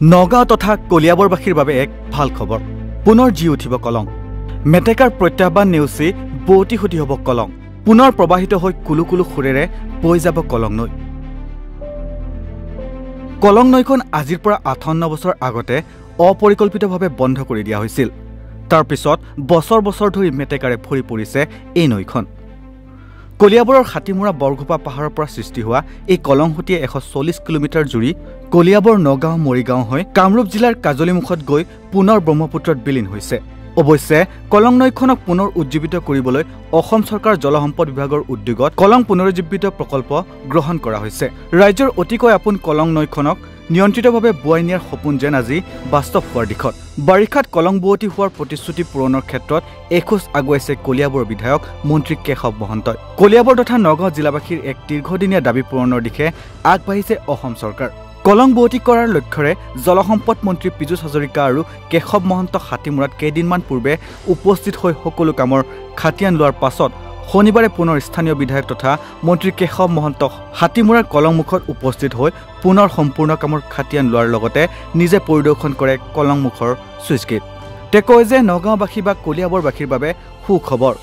নগাঁও তথা কলিয়াবৰবাসীৰ বাবে এক ভাল খবৰ। পুনৰ জি উঠিব কলং। মেটেকাৰ প্ৰত্যাহ্বান নেওচি বোৱতী সুতি হ'ব কলং। পুনৰ প্ৰবাহিত হৈ কুলু কুলু সুৰেৰে বৈ যাব কলং নৈ কলং নৈখন আজিৰ পৰা আঠাৱন্ন বছৰ আগতে অপৰিকল্পিতভাৱে বন্ধ কৰি দিয়া হৈছিল। তাৰ পিছত বছৰ বছৰ ধৰি মেটেকাৰে ভৰি পৰিছে এই নৈখন। কলিয়াবৰৰ হাতীমূৰা বৰঘোপা পাহাৰৰ পৰা সৃষ্টি হোৱা এই কলংসুটিয়ে এশ চল্লিছ কিলোমিটাৰ জুৰি কলিয়াবৰ নগাঁও মৰিগাঁও হৈ কামৰূপ জিলাৰ কাজলীমুখত গৈ পুনৰ ব্ৰহ্মপুত্ৰত বিলীন হৈছে। অৱশ্যে কলং নৈখনক পুনৰ উজ্জীৱিত কৰিবলৈ অসম চৰকাৰ জলসম্পদ বিভাগৰ উদ্যোগত কলং পুনৰুজ্জীৱিত প্ৰকল্প গ্ৰহণ কৰা হৈছে। ৰাজ্যৰ অতিকৈ আপোন কলং নৈখনক নিয়ন্ত্ৰিতভাৱে বোৱাই নিয়াৰ সপোন যেন আজি বাস্তৱ হোৱাৰ দিশত। বাৰিষাত কলং বোৱতী হোৱাৰ প্ৰতিশ্ৰুতি পূৰণৰ ক্ষেত্ৰত এখোজ আগুৱাইছে কলিয়াবৰ বিধায়ক মন্ত্ৰী কেশৱ মহন্তই। কলিয়াবৰ তথা নগাঁও জিলাবাসীৰ এক দীৰ্ঘদিনীয়া দাবী পূৰণৰ দিশে আগবাঢ়িছে অসম চৰকাৰ। কলং বোৱতী কৰাৰ লক্ষ্যৰে জলসম্পদ মন্ত্ৰী পীযুষ হাজৰিকা আৰু কেশৱ মহন্ত হাতীমূৰাত কেইদিনমান পূৰ্বে উপস্থিত হৈ সকলো কামৰ খাটিয়ান লোৱাৰ পাছত শনিবাৰে পুনৰ স্থানীয় বিধায়ক তথা মন্ত্ৰী কেশৱ মহন্তক হাতীমূৰাৰ কলংমুখত উপস্থিত হৈ পুনৰ সম্পূৰ্ণ কামৰ খাটিয়ান লোৱাৰ লগতে নিজে পৰিদৰ্শন কৰে কলংমুখৰ ছুইচ গেট তেওঁ কয় যে নগাঁওবাসী বা কলিয়াবৰবাসীৰ বাবে সুখবৰ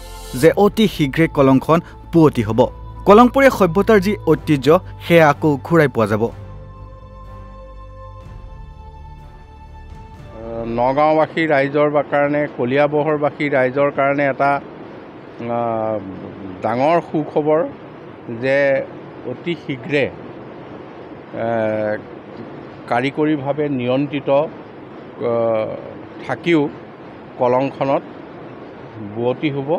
যে অতি শীঘ্ৰে কলংখন পুৱতি হ'ব। কলংপুৰীয়া সভ্যতাৰ যি ঐতিহ্য সেয়া আকৌ ঘূৰাই পোৱা যাব। নগাঁওবাসী ৰাইজৰ কাৰণে কলিয়াবহৰবাসী ৰাইজৰ কাৰণে এটা ডাঙৰ সুখবৰ যে অতি শীঘ্ৰে কাৰিকৰীভাৱে নিয়ন্ত্ৰিত থাকিও কলংখনত বোৱতী হ'ব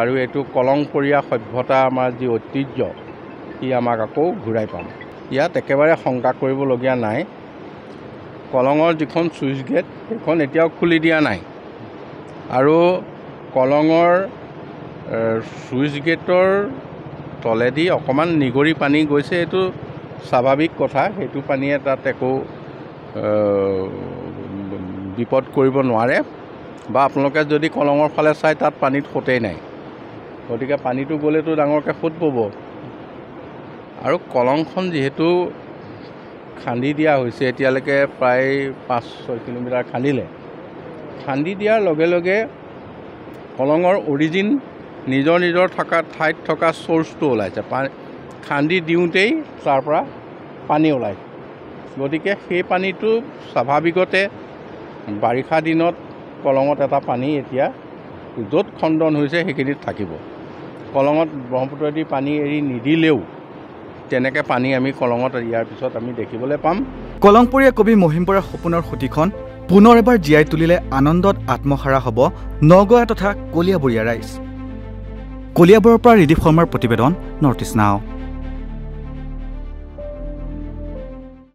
আৰু এইটো কলংপৰীয়া সভ্যতা আমাৰ যি ঐতিহ্য সি আমাক আকৌ ঘূৰাই পাম ইয়াত একেবাৰে শংকা কৰিবলগীয়া নাই। কলঙৰ যিখন ছুইচ গেট সেইখন এতিয়াও খুলি দিয়া নাই। আৰু কলঙৰ ছুইচ গেটৰ তলেদি অকণমান নিগৰি পানী গৈছে এইটো স্বাভাৱিক কথা। সেইটো পানীয়ে তাত একো বিপদ কৰিব নোৱাৰে। বা আপোনালোকে যদি কলঙৰ ফালে চাই তাত পানীত সোঁতেই নাই। গতিকে পানীটো গ'লেতো ডাঙৰকৈ সোঁত ব'ব। আৰু কলংখন যিহেতু খান্দি দিয়া হৈছে এতিয়ালৈকে প্ৰায় পাঁচ ছয় কিলোমিটাৰ খান্দিলে। খান্দি দিয়াৰ লগে লগে কলঙৰ অৰিজিন নিজৰ নিজৰ থকা ঠাইত থকা চ'ৰ্চটো ওলাইছে। পানী খান্দি দিওঁতেই তাৰ পৰা পানী ওলাইছে গতিকে সেই পানীটো স্বাভাৱিকতে বাৰিষা দিনত কলঙত এটা পানী এতিয়া য'ত খণ্ডন হৈছে সেইখিনিত থাকিব। কলঙত ব্ৰহ্মপুত্ৰদি পানী এৰি নিদিলেও তেনেকৈ পানী আমি কলঙত ইয়াৰ পিছত আমি দেখিবলৈ পাম। কলংপুৰীয়া কবি মহিম বৰাৰ সপোনৰ সুঁতিখন পুনৰ এবাৰ জীয়াই তুলিলে আনন্দত আত্মহাৰা হ'ব নগঞা তথা কলিয়াবৰীয়া ৰাইজ। কলিয়াবৰৰ পৰা ৰিদীপ শৰ্মাৰ প্ৰতিবেদন নৰ্থ ইষ্ট নাও